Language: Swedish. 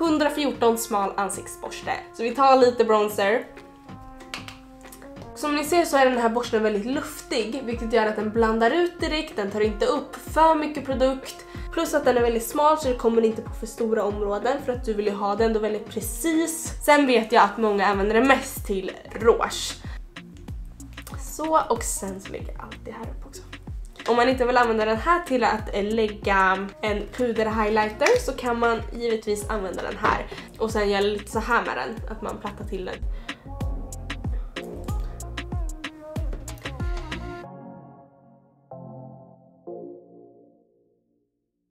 114 smal ansiktsborste. Så vi tar lite bronzer. Som ni ser så är den här borsten väldigt luftig vilket gör att den blandar ut direkt, den tar inte upp för mycket produkt. Plus att den är väldigt smal så det kommer inte på för stora områden för att du vill ju ha den då väldigt precis. Sen vet jag att många använder den mest till rouge. Så och sen så lägger jag allt det här upp också. Om man inte vill använda den här till att eh, lägga eh, en puder-highlighter så kan man givetvis använda den här. Och sen göra lite så här med den, att man plattar till den.